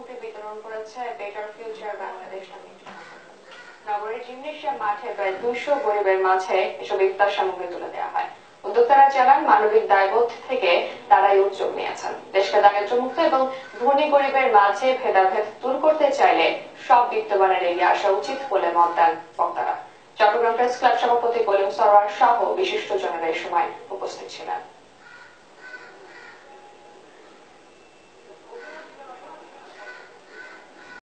সামগ্রী বিতরণ করেছে বেটার ফিউচার বাংলাদেশ নামে। একটি জিমনেশিয়াম মাঠে প্রায় দুশো গরিবের মাঝে এসব ইফতার সামগ্রী তুলে দেওয়া হয়। উদ্যোক্তারা জানান, মানবিক দায়বোধ থেকে তারাই উদ্যোগ নিয়েছেন। দেশকে দারিদ্র মুক্ত এবং ধনী গরিবের মাঝে ভেদাভেদ দূর করতে চাইলে সব বিত্তবানের এগিয়ে আসা উচিত বলে মত দেন বক্তারা। চট্টগ্রাম প্রেস ক্লাব সভাপতি কলিম সরওয়ার সহ বিশিষ্ট জনেরা এই সময় উপস্থিত ছিলেন।